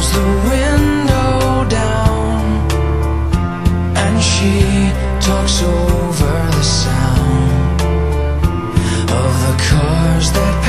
rolls the window down And she talks over the sound Of the cars that